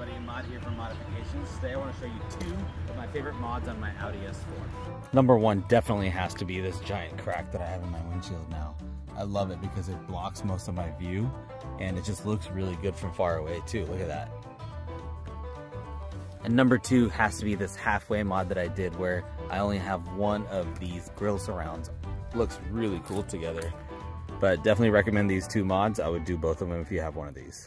everybody, Emad here from Emadifications. Today I want to show you two of my favorite mods on my Audi S4. Number one definitely has to be this giant crack that I have in my windshield now. I love it because it blocks most of my view and it just looks really good from far away too. Look at that. And number two has to be this halfway mod that I did where I only have one of these grill surrounds. Looks really cool together. But definitely recommend these two mods. I would do both of them if you have one of these.